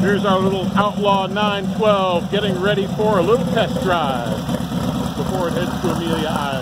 Here's our little Outlaw 912 getting ready for a little test drive before it heads to Amelia Island.